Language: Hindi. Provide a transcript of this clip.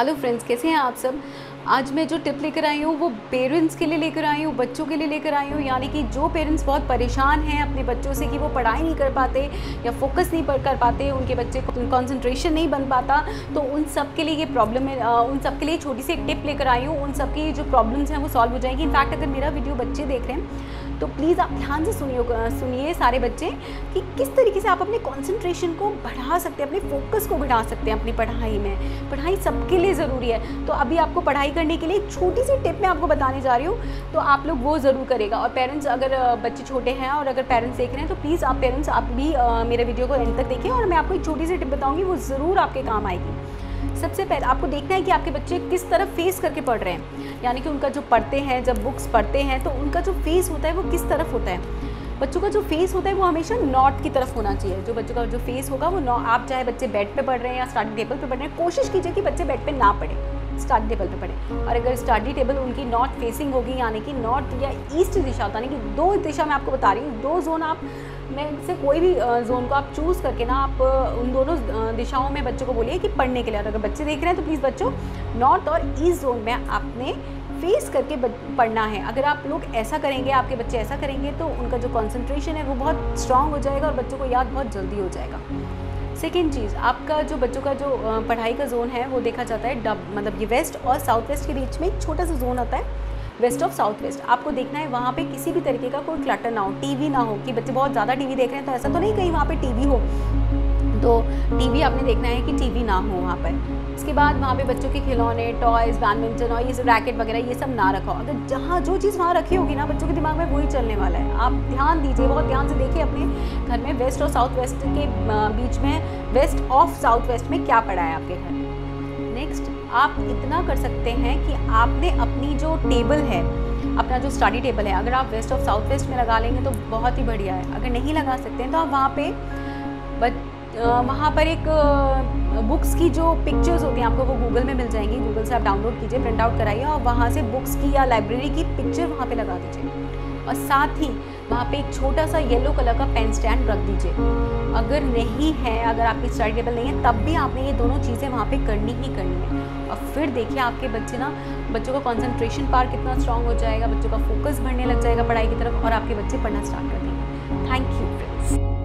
हेलो फ्रेंड्स कैसे हैं आप सब? आज मैं जो टिप लेकर आई हूँ, वो पेरेंट्स के लिए लेकर आई हूँ, बच्चों के लिए लेकर आई हूँ। यानी कि जो पेरेंट्स बहुत परेशान हैं अपने बच्चों से कि वो पढ़ाई नहीं कर पाते या फोकस नहीं कर पाते, उनके बच्चे को कंसंट्रेशन नहीं बन पाता तो उन सब के लिए ये प्रॉब्लम है। उन सब के लिए छोटी सी एक टिप लेकर आई हूँ। उन सब की जो प्रॉब्लम्स हैं, वो सॉल्व हो जाएँगी। इनफैक्ट अगर मेरा वीडियो बच्चे देख रहे हैं तो प्लीज़ आप ध्यान से सुनिए सुनिए सारे बच्चे कि किस तरीके से आप अपने कंसंट्रेशन को बढ़ा सकते हैं, अपने फोकस को बढ़ा सकते हैं अपनी पढ़ाई में। पढ़ाई सबके लिए ज़रूरी है। तो अभी आपको पढ़ाई करने के लिए छोटी सी टिप मैं आपको बताने जा रही हूँ तो आप लोग वो ज़रूर करेगा। और पेरेंट्स अगर बच्चे छोटे हैं और अगर पेरेंट्स देख रहे हैं तो प्लीज़ आप पेरेंट्स आप भी मेरे वीडियो को एंड तक देखें और मैं आपको एक छोटी सी टिप बताऊँगी, वो ज़रूर आपके काम आएगी। सबसे पहले आपको देखना है कि आपके बच्चे किस तरफ़ फेस करके पढ़ रहे हैं। यानी कि उनका जो पढ़ते हैं, जब बुक्स पढ़ते हैं तो उनका जो फेस होता है, वो किस तरफ़ होता है? बच्चों का जो फेस होता है, वो हमेशा नॉर्थ की तरफ़ होना चाहिए। जो बच्चों का जो फेस होगा, वो आप चाहे बच्चे बेड पे पढ़ रहे हैं या स्टडी टेबल पे पढ़ रहे हैं, कोशिश कीजिए कि बच्चे बेड पे ना पढ़े। स्टडी टेबल पे पढ़े। और अगर स्टडी टेबल उनकी नॉर्थ फेसिंग होगी, यानी कि नॉर्थ या ईस्ट दिशा यानी कि दो दिशा मैं आपको बता रही हूँ, दो जोन आप, में से कोई भी जोन को आप चूज़ करके ना आप उन दोनों दिशाओं में बच्चों को बोलिए कि पढ़ने के लिए। और अगर बच्चे देख रहे हैं तो प्लीज़ बच्चों नॉर्थ और ईस्ट जोन में आपने फेस करके पढ़ना है। अगर आप लोग ऐसा करेंगे, आपके बच्चे ऐसा करेंगे तो उनका जो कॉन्सेंट्रेशन है, वो बहुत स्ट्रांग हो जाएगा और बच्चों को याद बहुत जल्दी हो जाएगा। सेकेंड चीज़, आपका जो बच्चों का जो पढ़ाई का जोन है, वो देखा जाता है डब मतलब ये वेस्ट और साउथ वेस्ट के बीच में एक छोटा सा जोन आता है, वेस्ट ऑफ़ साउथ वेस्ट आपको देखना है, वहाँ पे किसी भी तरीके का कोई क्लटर ना हो, टीवी ना हो, कि बच्चे बहुत ज़्यादा टीवी देख रहे हैं तो ऐसा तो नहीं कहीं वहाँ पे टीवी हो। तो टीवी आपने देखना है कि टीवी ना हो वहाँ पर। इसके बाद वहाँ पे बच्चों के खिलौने टॉयज़ बैडमिंटन और ये सब रैकेट वगैरह, ये सब ना रखो। अगर जहाँ जो चीज़ वहाँ रखी होगी ना, बच्चों के दिमाग में वही चलने वाला है। आप ध्यान दीजिए, बहुत ध्यान से देखिए अपने घर में वेस्ट और साउथ वेस्ट के बीच में वेस्ट ऑफ़ साउथ वेस्ट में क्या पड़ा है आपके घर। नेक्स्ट आप इतना कर सकते हैं कि आपने अपनी जो टेबल है, अपना जो स्टडी टेबल है, अगर आप वेस्ट ऑफ़ साउथ वेस्ट में लगा लेंगे तो बहुत ही बढ़िया है। अगर नहीं लगा सकते हैं तो आप वहाँ पे वहाँ पर एक बुक्स की जो पिक्चर्स होती हैं, आपको वो गूगल में मिल जाएँगी। गूगल से आप डाउनलोड कीजिए प्रिंट आउट कराइए और वहाँ से बुक्स की या लाइब्रेरी की पिक्चर वहाँ पे लगा दीजिए। और साथ ही वहाँ पे एक छोटा सा येलो कलर का पेन स्टैंड रख दीजिए। अगर नहीं है, अगर आपकी स्टडी टेबल नहीं है, तब भी आपने ये दोनों चीज़ें वहाँ पे करनी ही करनी है। और फिर देखिए, आपके बच्चे ना, बच्चों का कॉन्सेंट्रेशन पार कितना स्ट्रांग हो जाएगा, बच्चों का फोकस बढ़ने लग जाएगा पढ़ाई की तरफ़ और आपके बच्चे पढ़ना स्टार्ट कर देंगे। Thank you friends